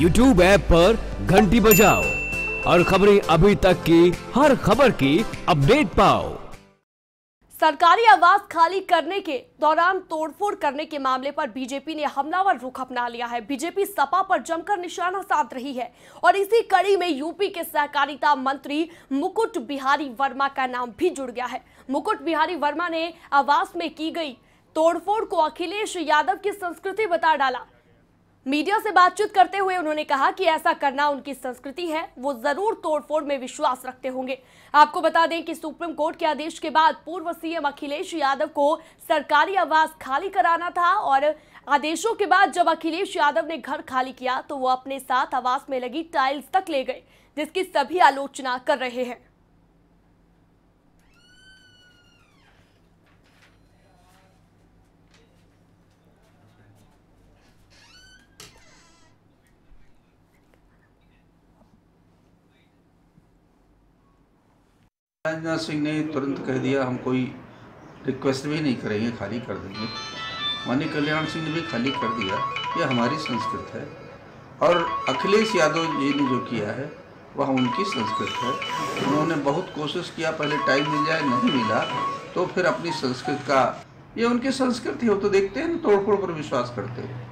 YouTube app पर घंटी बजाओ और खबरें अभी तक की, हर खबर की अपडेट पाओ। सरकारी आवास खाली करने के दौरान तोड़फोड़ करने के मामले पर बीजेपी ने हमलावर रुख अपना लिया है। बीजेपी सपा पर जमकर निशाना साध रही है और इसी कड़ी में यूपी के सहकारिता मंत्री मुकुट बिहारी वर्मा का नाम भी जुड़ गया है। मुकुट बिहारी वर्मा ने आवास में की गई तोड़फोड़ को अखिलेश यादव की संस्कृति बता डाला। मीडिया से बातचीत करते हुए उन्होंने कहा कि ऐसा करना उनकी संस्कृति है, वो ज़रूर तोड़फोड़ में विश्वास रखते होंगे। आपको बता दें कि सुप्रीम कोर्ट के आदेश के बाद पूर्व सीएम अखिलेश यादव को सरकारी आवास खाली कराना था और आदेशों के बाद जब अखिलेश यादव ने घर खाली किया तो वो अपने साथ आवास में लगी टाइल्स तक ले गए, जिसकी सभी आलोचना कर रहे हैं। राजनाथ सिंह ने तुरंत कह दिया, हम कोई रिक्वेस्ट भी नहीं करेंगे, खाली कर देंगे। माननीय कल्याण सिंह ने भी खाली कर दिया ये हमारी संस्कृत है। और अखिलेश यादव जी ने जो किया है, वह उनकी संस्कृत है। उन्होंने बहुत कोशिश किया, पहले टाइम मिल जाए, नहीं मिला तो फिर अपनी संस्कृत का, ये उनकी संस्कृति हो तो देखते हैं ना तोड़ फोड़ पर विश्वास करते हैं।